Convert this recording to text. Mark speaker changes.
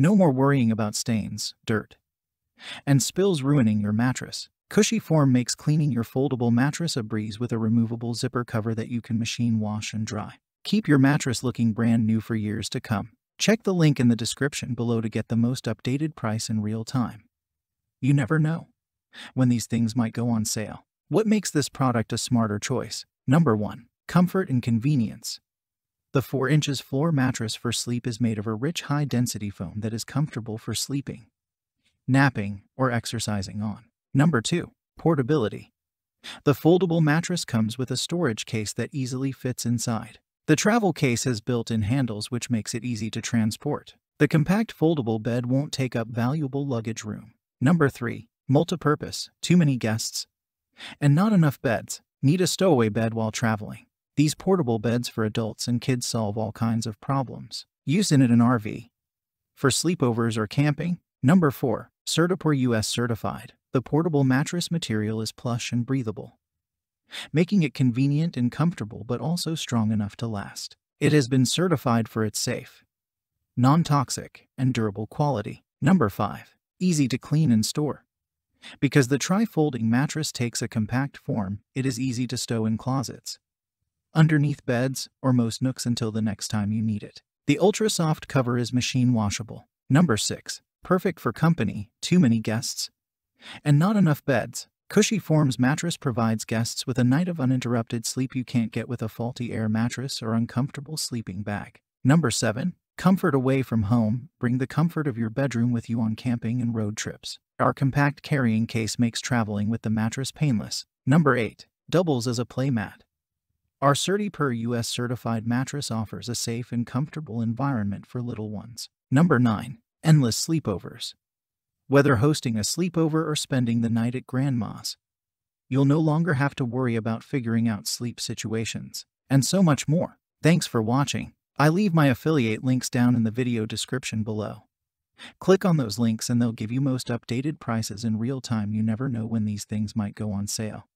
Speaker 1: No more worrying about stains, dirt, and spills ruining your mattress. Cushy Form makes cleaning your foldable mattress a breeze with a removable zipper cover that you can machine wash and dry. Keep your mattress looking brand new for years to come. Check the link in the description below to get the most updated price in real time. You never know when these things might go on sale. What makes this product a smarter choice? Number 1. Comfort and convenience. The 4 inches floor mattress for sleep is made of a rich high density foam that is comfortable for sleeping, napping, or exercising on. Number 2. Portability. The foldable mattress comes with a storage case that easily fits inside. The travel case has built-in handles which makes it easy to transport. The compact foldable bed won't take up valuable luggage room. Number 3. Multipurpose. Too many guests. And not enough beds. Need a stowaway bed while traveling. These portable beds for adults and kids solve all kinds of problems. Use in an RV. For sleepovers or camping. Number 4. Certipur US certified. The portable mattress material is plush and breathable, making it convenient and comfortable but also strong enough to last. It has been certified for its safe, non-toxic, and durable quality. Number 5. Easy to clean and store. Because the tri-folding mattress takes a compact form, it is easy to stow in closets, underneath beds, or most nooks until the next time you need it. The ultra-soft cover is machine washable. Number 6. Perfect for company, too many guests, and not enough beds. Cushy Forms mattress provides guests with a night of uninterrupted sleep you can't get with a faulty air mattress or uncomfortable sleeping bag. Number 7. Comfort away from home. Bring the comfort of your bedroom with you on camping and road trips. Our compact carrying case makes traveling with the mattress painless. Number 8. Doubles as a playmat. Our Certipur US certified mattress offers a safe and comfortable environment for little ones. Number 9. Endless sleepovers. Whether hosting a sleepover or spending the night at grandma's, you'll no longer have to worry about figuring out sleep situations, and so much more. Thanks for watching. I leave my affiliate links down in the video description below. Click on those links and they'll give you most updated prices in real time. You never know when these things might go on sale.